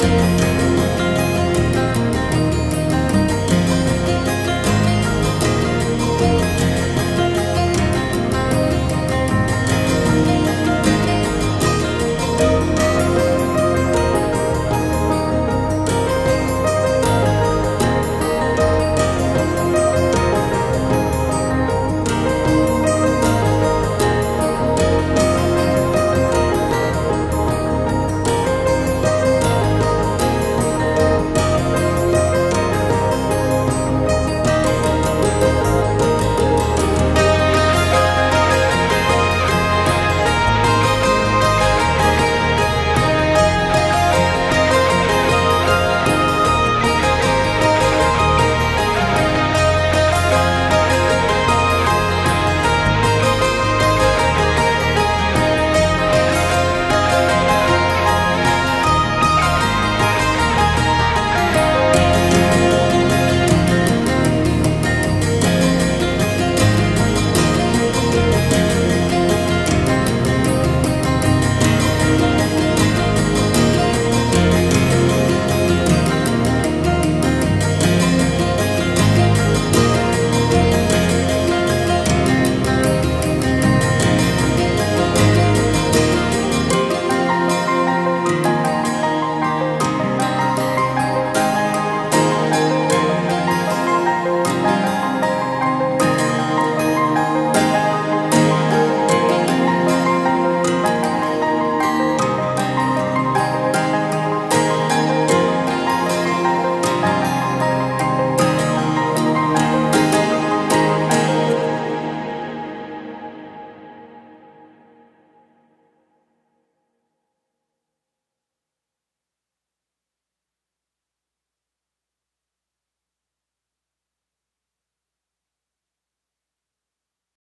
Música